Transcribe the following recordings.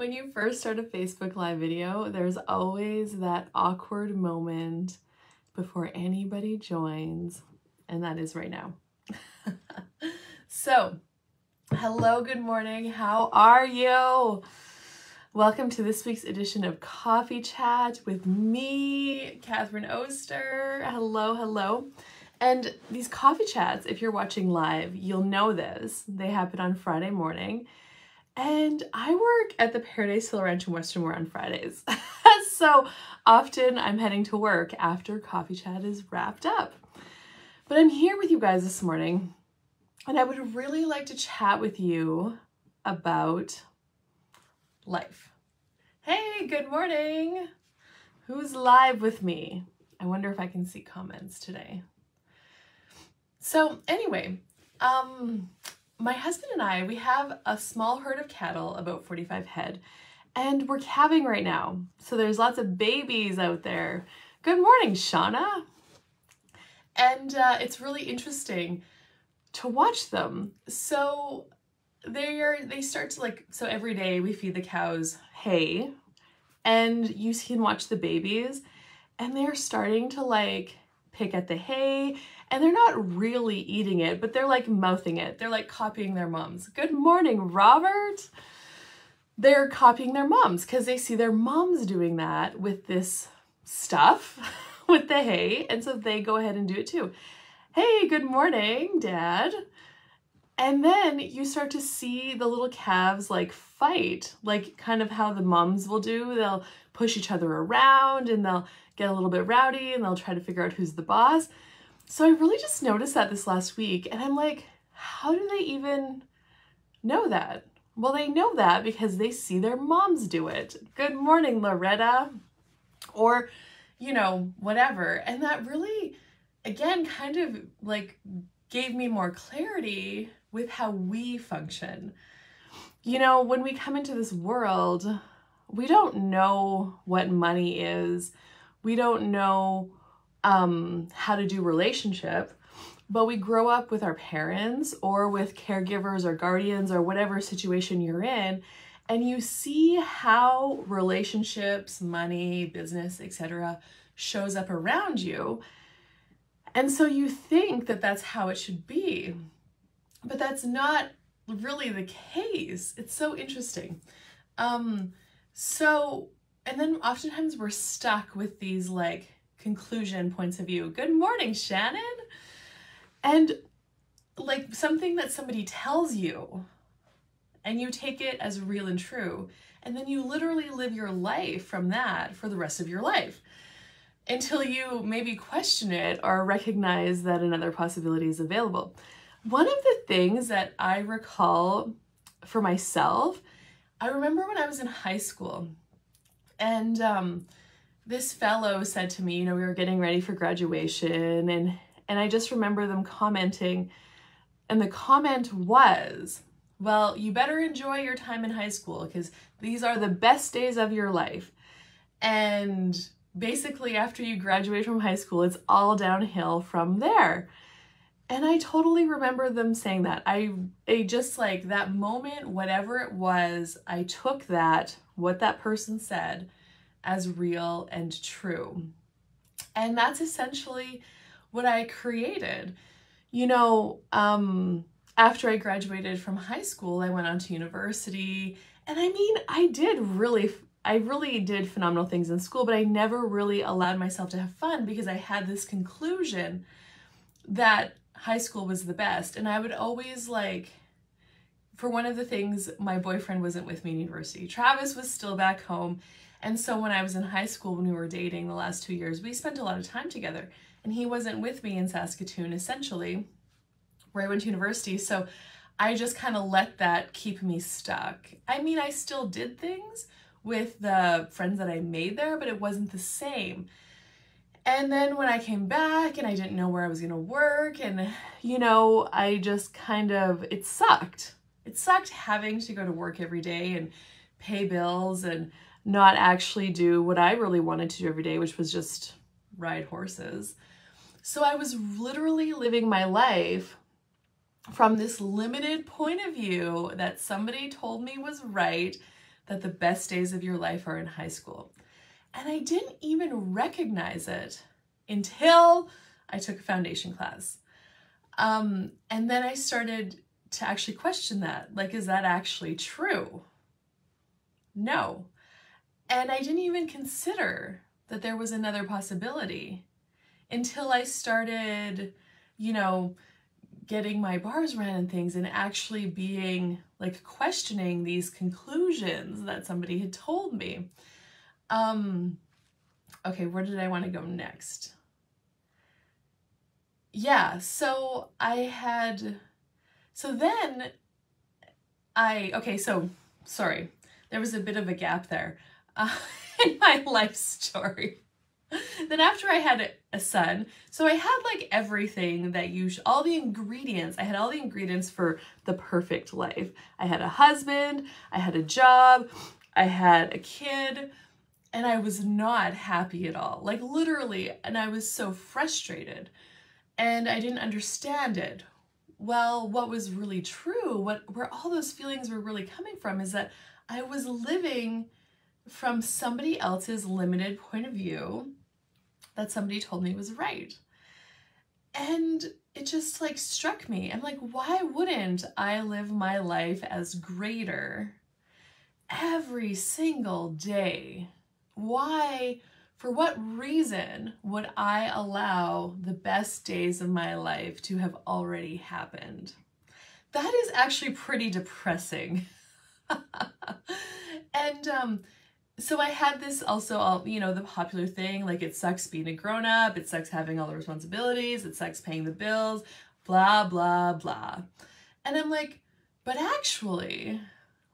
when you first start a Facebook Live video, there's always that awkward moment before anybody joins, and that is right now. so, hello, good morning. How are you? Welcome to this week's edition of Coffee Chat with me, Katherine Oster. Hello, hello. And these coffee chats, if you're watching live, you'll know this. They happen on Friday morning. And I work at the Paradise Hill Ranch in Western Moore on Fridays. so often I'm heading to work after Coffee Chat is wrapped up. But I'm here with you guys this morning, and I would really like to chat with you about life. Hey, good morning. Who's live with me? I wonder if I can see comments today. So anyway, um, my husband and I, we have a small herd of cattle, about 45 head, and we're calving right now. So there's lots of babies out there. Good morning, Shauna. And uh, it's really interesting to watch them. So they are, they start to like, so every day we feed the cows hay and you can watch the babies and they're starting to like pick at the hay and they're not really eating it, but they're like mouthing it. They're like copying their moms. Good morning, Robert. They're copying their moms because they see their moms doing that with this stuff, with the hay, and so they go ahead and do it too. Hey, good morning, Dad. And then you start to see the little calves like fight, like kind of how the moms will do. They'll push each other around and they'll get a little bit rowdy and they'll try to figure out who's the boss. So I really just noticed that this last week and I'm like, how do they even know that? Well, they know that because they see their moms do it. Good morning, Loretta. Or, you know, whatever. And that really, again, kind of like gave me more clarity with how we function. You know, when we come into this world, we don't know what money is. We don't know um, how to do relationship, but we grow up with our parents or with caregivers or guardians or whatever situation you're in, and you see how relationships, money, business, etc., shows up around you. And so you think that that's how it should be, but that's not really the case. It's so interesting. Um, so, and then oftentimes we're stuck with these like conclusion points of view. Good morning, Shannon. And like something that somebody tells you and you take it as real and true. And then you literally live your life from that for the rest of your life until you maybe question it or recognize that another possibility is available. One of the things that I recall for myself, I remember when I was in high school and um, this fellow said to me, you know, we were getting ready for graduation and and I just remember them commenting and the comment was, well, you better enjoy your time in high school because these are the best days of your life. And basically after you graduate from high school, it's all downhill from there. And I totally remember them saying that. I, I just like that moment, whatever it was, I took that, what that person said, as real and true. And that's essentially what I created. You know, um, after I graduated from high school, I went on to university. And I mean, I did really, I really did phenomenal things in school, but I never really allowed myself to have fun because I had this conclusion that high school was the best. And I would always like, for one of the things, my boyfriend wasn't with me in university. Travis was still back home and so when I was in high school, when we were dating the last two years, we spent a lot of time together. And he wasn't with me in Saskatoon, essentially, where I went to university. So I just kind of let that keep me stuck. I mean, I still did things with the friends that I made there, but it wasn't the same. And then when I came back and I didn't know where I was going to work, and you know, I just kind of, it sucked. It sucked having to go to work every day and pay bills and not actually do what I really wanted to do every day, which was just ride horses. So I was literally living my life from this limited point of view that somebody told me was right, that the best days of your life are in high school. And I didn't even recognize it until I took a foundation class. Um, and then I started to actually question that. Like, is that actually true? No. And I didn't even consider that there was another possibility until I started, you know, getting my bars ran and things and actually being like questioning these conclusions that somebody had told me. Um, okay, where did I want to go next? Yeah, so I had, so then I, okay, so sorry, there was a bit of a gap there uh, in my life story. then after I had a son, so I had like everything that you, sh- all the ingredients, I had all the ingredients for the perfect life. I had a husband, I had a job, I had a kid, and I was not happy at all. Like literally, and I was so frustrated and I didn't understand it. Well, what was really true, what where all those feelings were really coming from is that I was living from somebody else's limited point of view that somebody told me was right. And it just like struck me. I'm like, why wouldn't I live my life as greater every single day? Why, for what reason would I allow the best days of my life to have already happened? That is actually pretty depressing. and um, so I had this also, all, you know, the popular thing, like it sucks being a grown up, it sucks having all the responsibilities, it sucks paying the bills, blah, blah, blah. And I'm like, but actually,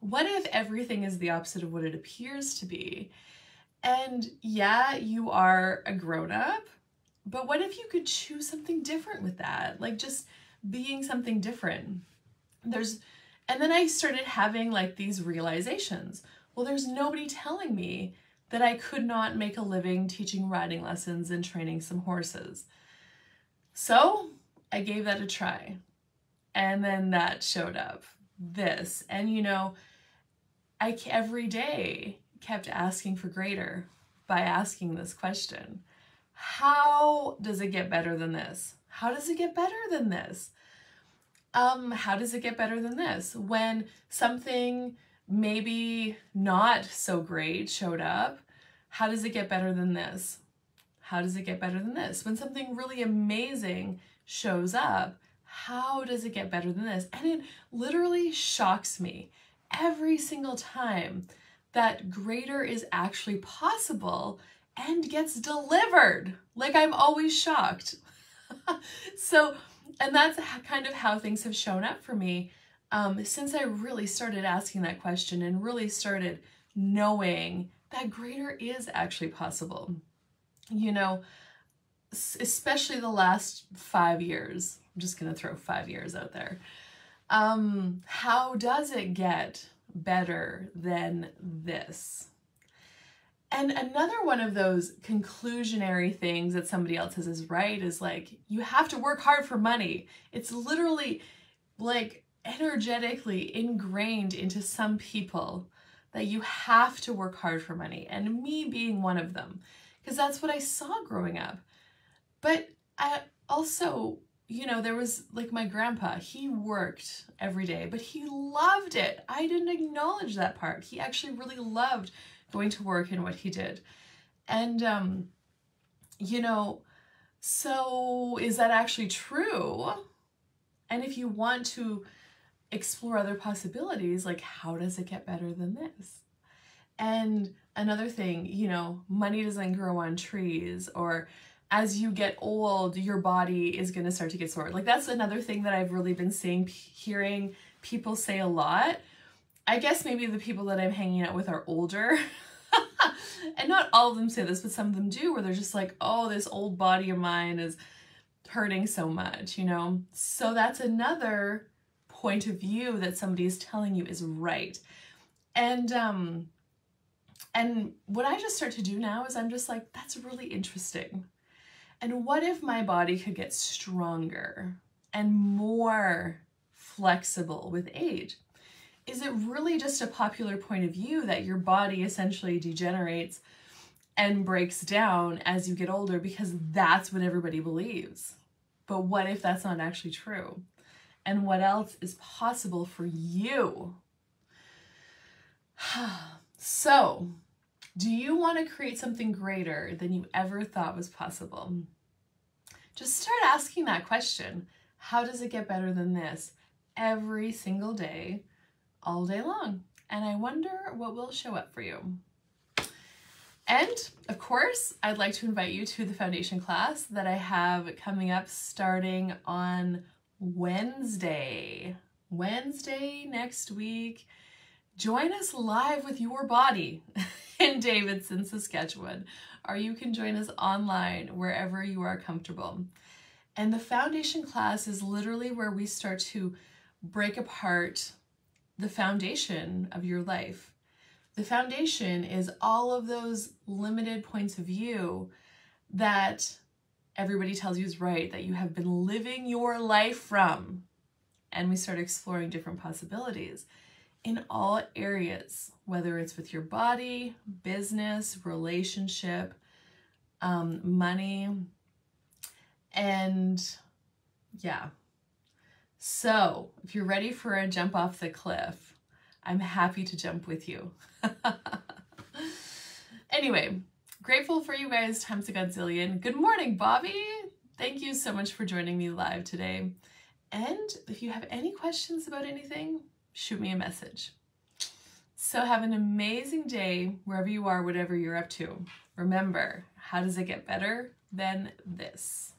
what if everything is the opposite of what it appears to be? And yeah, you are a grown up, but what if you could choose something different with that? Like just being something different. There's, and then I started having like these realizations. Well, there's nobody telling me that I could not make a living teaching riding lessons and training some horses. So I gave that a try. And then that showed up, this. And you know, I every day kept asking for greater by asking this question. How does it get better than this? How does it get better than this? Um, how does it get better than this? When something maybe not so great showed up, how does it get better than this? How does it get better than this? When something really amazing shows up, how does it get better than this? And it literally shocks me every single time that greater is actually possible and gets delivered. Like I'm always shocked. so, and that's kind of how things have shown up for me um, since I really started asking that question and really started knowing that greater is actually possible. You know, especially the last five years. I'm just going to throw five years out there. Um, how does it get better than this? And another one of those conclusionary things that somebody else says is right is like, you have to work hard for money. It's literally like energetically ingrained into some people that you have to work hard for money, and me being one of them, because that's what I saw growing up. But I also, you know, there was like my grandpa, he worked every day, but he loved it. I didn't acknowledge that part. He actually really loved going to work and what he did. And, um, you know, so is that actually true? And if you want to explore other possibilities, like how does it get better than this? And another thing, you know, money doesn't grow on trees or as you get old, your body is going to start to get sore. Like that's another thing that I've really been seeing, hearing people say a lot. I guess maybe the people that I'm hanging out with are older. and not all of them say this, but some of them do, where they're just like, oh, this old body of mine is hurting so much, you know? So that's another point of view that somebody is telling you is right. And um and what I just start to do now is I'm just like that's really interesting. And what if my body could get stronger and more flexible with age? is it really just a popular point of view that your body essentially degenerates and breaks down as you get older because that's what everybody believes? But what if that's not actually true? And what else is possible for you? so, do you want to create something greater than you ever thought was possible? Just start asking that question. How does it get better than this? Every single day all day long. And I wonder what will show up for you. And of course, I'd like to invite you to the foundation class that I have coming up starting on Wednesday. Wednesday next week. Join us live with your body in Davidson, Saskatchewan, or you can join us online wherever you are comfortable. And the foundation class is literally where we start to break apart the foundation of your life. The foundation is all of those limited points of view that everybody tells you is right, that you have been living your life from. And we start exploring different possibilities in all areas, whether it's with your body, business, relationship, um, money, and yeah, so if you're ready for a jump off the cliff, I'm happy to jump with you. anyway, grateful for you guys times a godzillion. Good morning, Bobby. Thank you so much for joining me live today. And if you have any questions about anything, shoot me a message. So have an amazing day wherever you are, whatever you're up to. Remember, how does it get better than this?